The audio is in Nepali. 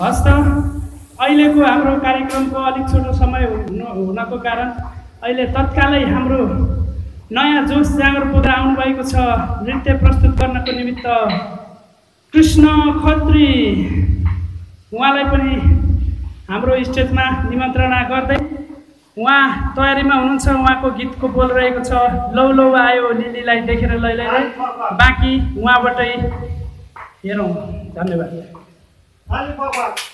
हस् त अहिलेको हाम्रो कार्यक्रमको अलिक छोटो समय हुनु हुनको कारण अहिले तत्कालै हाम्रो नयाँ जोस जाँगर पोदा आउनुभएको छ। नृत्य प्रस्तुत गर्नको निमित्त कृष्ण खत्री उहाँलाई पनि हाम्रो स्टेजमा निमन्त्रणा गर्दै उहाँ तयारीमा हुनुहुन्छ। उहाँको गीतको बोल रहेको छ लौ लौ आयो लिलीलाई देखेर लैलै बाँकी उहाँबाटै हेरौँ। धन्यवाद। Али Бабак.